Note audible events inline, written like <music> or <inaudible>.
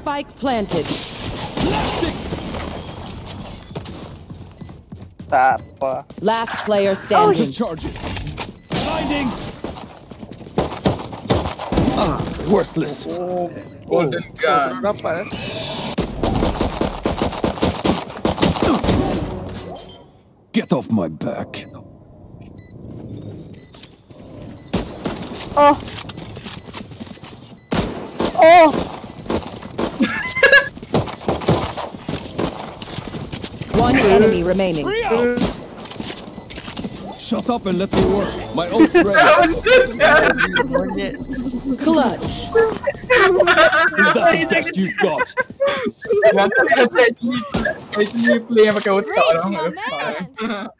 Spike planted. Tapa. Last player standing. Oh, Charges. Blinding. Ah, worthless. Oh, golden gun. Get off my back. Oh. Oh. <laughs> One enemy remaining. Shut up and let me work. My ult's friend. <laughs> Clutch. Is that the best you've got? Nanti saya actually actually play yang pakai otak Reach orang. my man. <laughs>